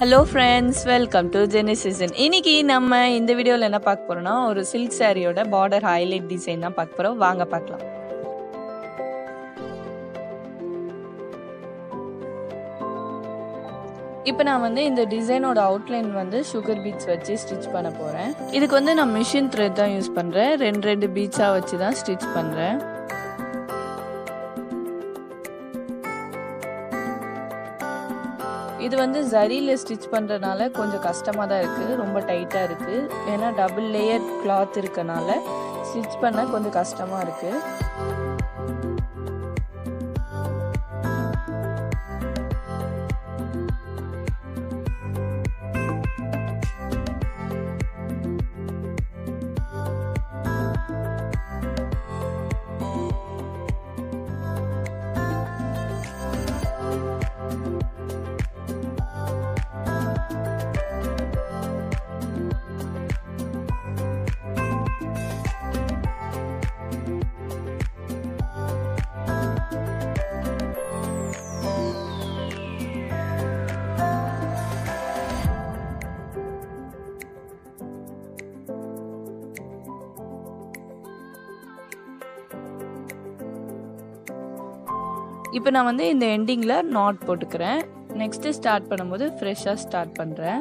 Hello friends welcome to ஜெனிசிசன் இன்னைக்கு நம்ம இந்த வீடியோவில் என்ன பார்க்க போறோம்னா ஒரு சில்க் சாரியோட பார்டர் ஹைலைட் டிசைன் தான் பார்க்க போறோம். வாங்க பார்க்கலாம். இப்போ நான் வந்து இந்த டிசைனோட அவுட்லைன் வந்து சுகர் பீட்ஸ் வச்சு ஸ்டிச் பண்ண போகிறேன் இதுக்கு வந்து நான் மிஷின் த்ரெட் தான் யூஸ் பண்ணுறேன் ரெண்டு ரெண்டு பீட்ஸாக வச்சு தான் ஸ்டிச் பண்ணுறேன் இது வந்து ஜரியில் ஸ்டிச் பண்ணுறதுனால கொஞ்சம் கஷ்டமாக தான் இருக்குது ரொம்ப டைட்டாக இருக்குது ஏன்னா டபுள் லேயர் கிளாத் இருக்கனால ஸ்டிச் பண்ண கொஞ்சம் கஷ்டமாக இருக்குது இப்போ நான் வந்து இந்த எண்டிங்கில் நாட் போட்டுக்கிறேன். நெக்ஸ்ட்டு ஸ்டார்ட் பண்ணும்போது ஃப்ரெஷ்ஷாக ஸ்டார்ட் பண்ணுறேன்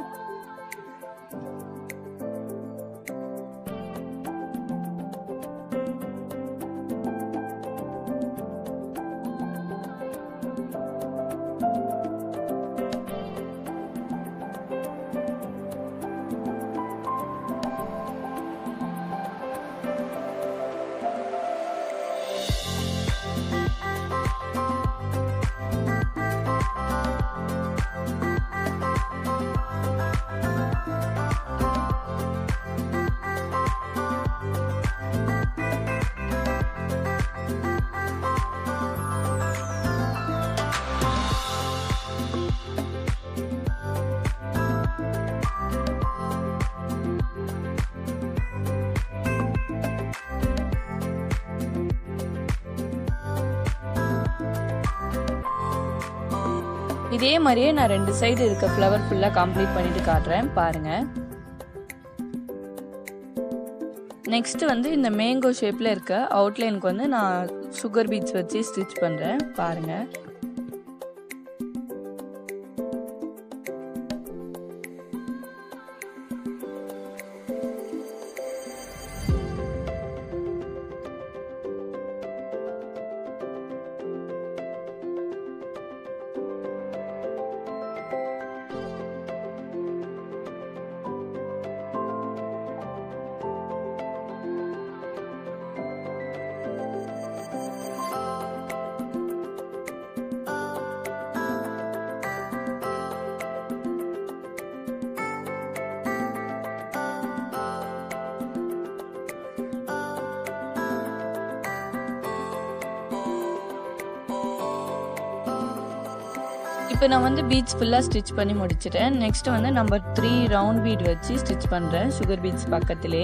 இதே மாதிரியே நான் ரெண்டு சைடு இருக்க ஃப்ளவர் ஃபுல்லாக கம்ப்ளீட் பண்ணிட்டு காட்டுறேன். பாருங்க. நெக்ஸ்ட் வந்து இந்த மேங்கோ ஷேப்பில் இருக்க அவுட்லைனுக்கு வந்து நான் சுகர் பீட்ஸ் வச்சு ஸ்டிச் பண்ணுறேன் பாருங்க. இப்போ நான் வந்து பீட்ஸ் ஃபுல்லாக ஸ்டிச் பண்ணி முடிச்சிட்டேன். நெக்ஸ்ட் வந்து நம்பர் த்ரீ ரவுண்ட் பீட் வச்சு ஸ்டிச் பண்ணுறேன் சுகர் பீட்ஸ் பக்கத்திலே.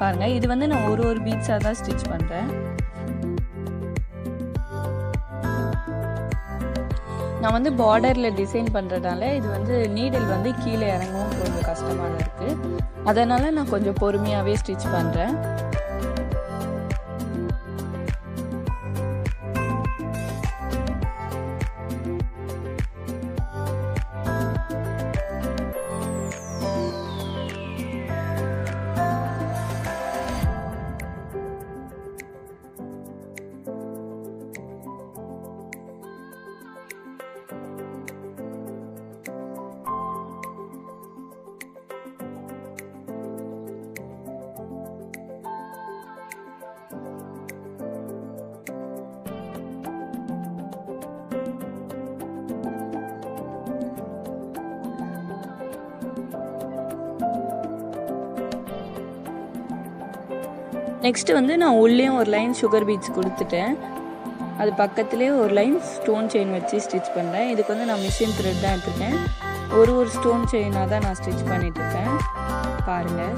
பாருங்கள் இது வந்து நான் ஒரு ஒரு பீட்ஸாக தான் ஸ்டிச் பண்ணுறேன் நான் வந்து பார்டரில் டிசைன் பண்ணுறதுனால இது வந்து நீடில் வந்து கீழே இறங்கவும் கொஞ்சம் கஷ்டமாக இருக்குது அதனால் நான் கொஞ்சம் பொறுமையாகவே ஸ்டிச் பண்ணுறேன் நெக்ஸ்ட்டு வந்து நான் உள்ளேயும் ஒரு லைன் சுகர் பீட்ஸ் கொடுத்துட்டேன். அது பக்கத்துலேயே ஒரு லைன் ஸ்டோன் செயின் வச்சு ஸ்டிச் பண்ணுறேன் இதுக்கு வந்து நான் மிஷின் த்ரெட் தான் எடுத்துருக்கேன். ஒரு ஒரு ஸ்டோன் செயினாக தான் நான் ஸ்டிச் பண்ணிட்டுருக்கேன் பாருங்கள்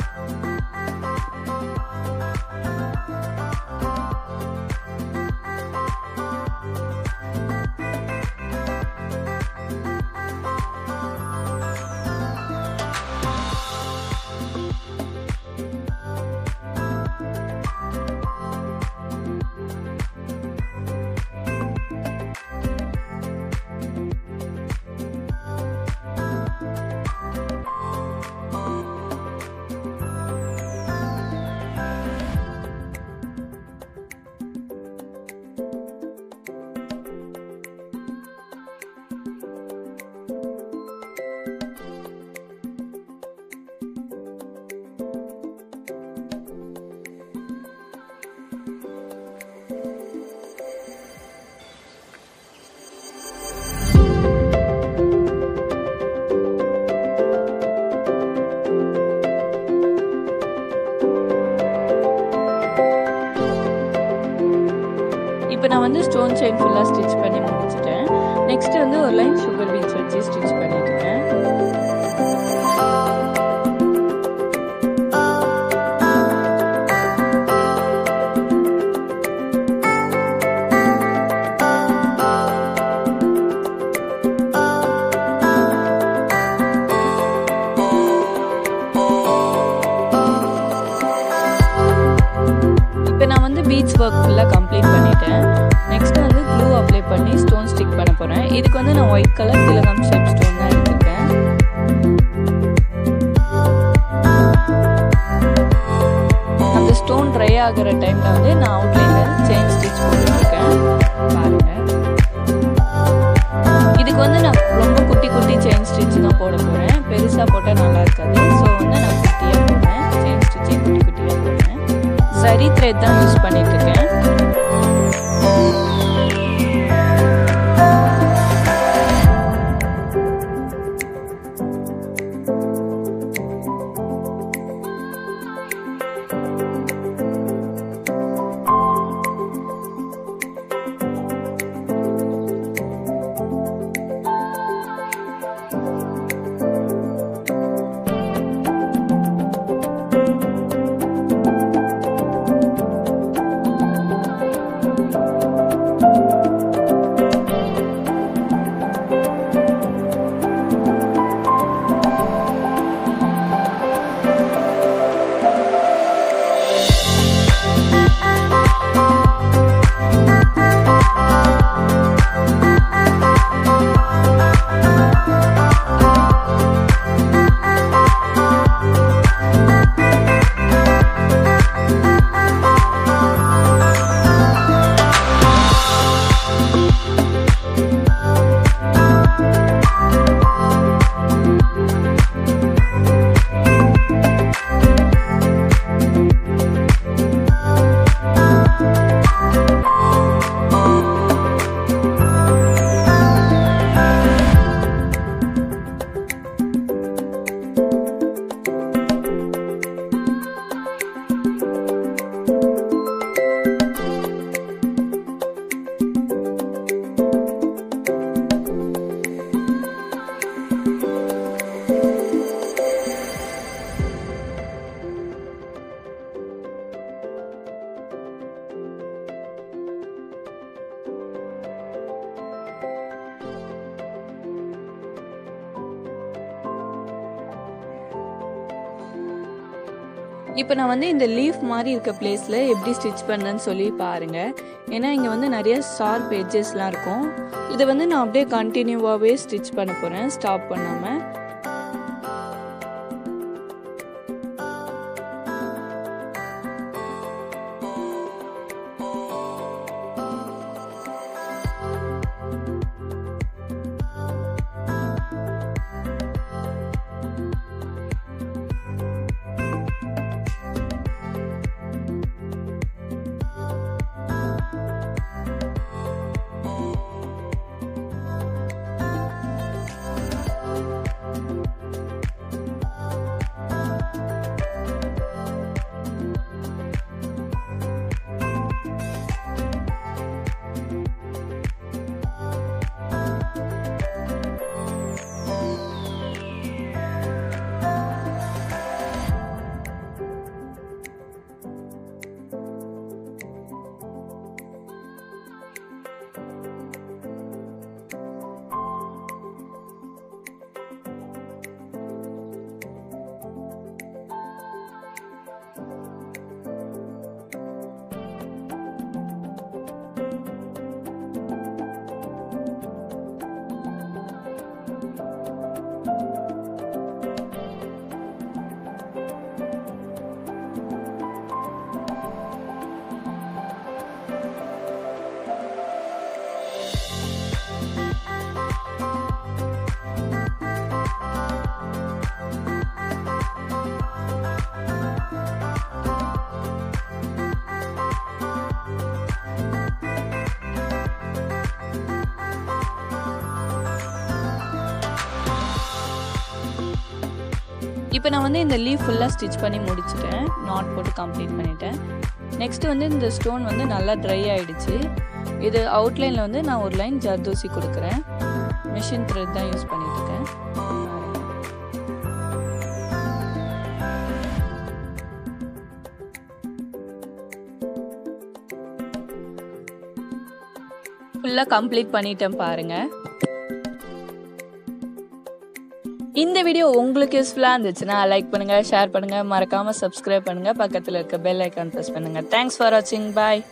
செயின் ஃபுல்லாக ஸ்டிச் பண்ணி முடிச்சிட்டேன். நெக்ஸ்ட் வந்து ஒரு லைன் சுகர் பீன்ஸ் வச்சு ஸ்டிச் பண்ணிட்டேன் இதுக்கு வந்து நான் ஒயிட் கலர் திலகம் ஷேப் ஸ்டோன் தான் எடுத்துருக்கேன் அந்த ஸ்டோன் ட்ரை ஆகிற டைமில் வந்து நான் அவுட்லைனில் செயின் ஸ்டிச் போட்டுருக்கேன். பாருங்கள் இதுக்கு வந்து நான் ரொம்ப குட்டி குட்டி செயின் ஸ்டிச் தான் போட போகிறேன் பெருசாக போட்டால் நல்லா இருக்காது. ஸோ வந்து நான் குட்டியாக போடுறேன். செயின் ஸ்டிச்சை குட்டி குட்டியாக போடுறேன். சரி த்ரெட் தான் யூஸ் பண்ணி இப்போ நான் வந்து இந்த லீஃப் மாதிரி இருக்க பிளேஸில் எப்படி ஸ்டிச் பண்ணேன்னு சொல்லி பாருங்கள் ஏன்னா இங்கே வந்து நிறைய ஷார்ப் எட்ஜஸ்லாம் இருக்கும். இதை வந்து நான் அப்படியே கண்டினியூவாகவே ஸ்டிச் பண்ண போகிறேன் ஸ்டாப் பண்ணாமல் இப்போ நான் வந்து இந்த லீவ் ஃபுல்லாக ஸ்டிச் பண்ணி முடிச்சிட்டேன். நாட் போட்டு கம்ப்ளீட் பண்ணிட்டேன். நெக்ஸ்ட்டு வந்து இந்த ஸ்டோன் வந்து நல்லா ட்ரை ஆகிடுச்சு இது அவுட்லைனில் வந்து நான் ஒரு லைன் ஜர்தூசி கொடுக்குறேன். மிஷின் த்ரெட் தான் யூஸ் பண்ணிட்டுருக்கேன். ஃபுல்லாக கம்ப்ளீட் பண்ணிட்டேன் பாருங்கள் இந்த வீடியோ உங்களுக்கு யூஸ்ஃபுல்லாக இருந்துச்சுன்னா லைக் பண்ணுங்கள் ஷேர் பண்ணுங்கள் மறக்காமல் சப்ஸ்கிரைப் பண்ணுங்கள் பக்கத்தில் இருக்க பெல் ஐக்கான் ப்ரெஸ் பண்ணுங்கள் தேங்க்ஸ் ஃபார் வாட்சிங் பாய்